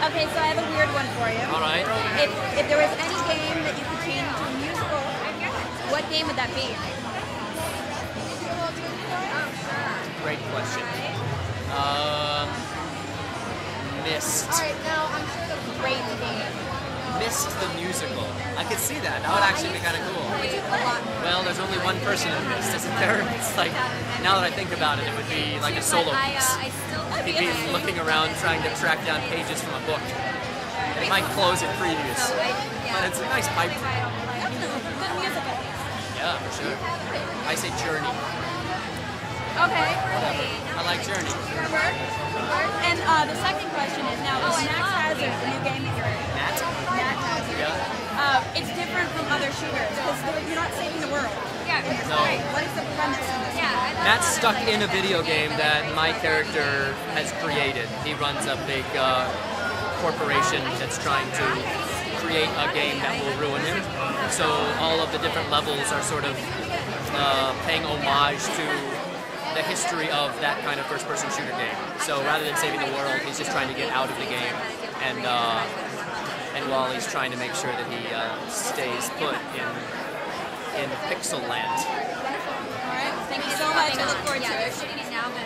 Okay, so I have a weird one for you. All right. If, if there was any game that you could change to a musical, what game would that be? Great question. Um, Myst. Alright, now I'm sure a great game. Myst the musical. I could see that. That would actually be kind of cool. Well, there's only one person in Myst, isn't there? It's like, now that I think about it, it would be like a solo piece. He'd be looking around trying to track down pages from a book. It might close at previews. But it's a nice pipe. Good musical. Yeah, for sure. I say Journey. Okay. Whatever. I like Journey. And uh, the second question is shooters because you're not saving the world. Yeah. No. What is the premise in this? Yeah. I Matt's stuck really in a video game that my character has created. He runs a big uh, corporation that's trying to create a game that will ruin him. So all of the different levels are sort of uh, paying homage to the history of that kind of first-person shooter game. So rather than saving the world, he's just trying to get out of the game, and uh, and while he's trying to make sure that he uh, stays put in in Pixel Land. All right. Thank you so much. I look forward to it.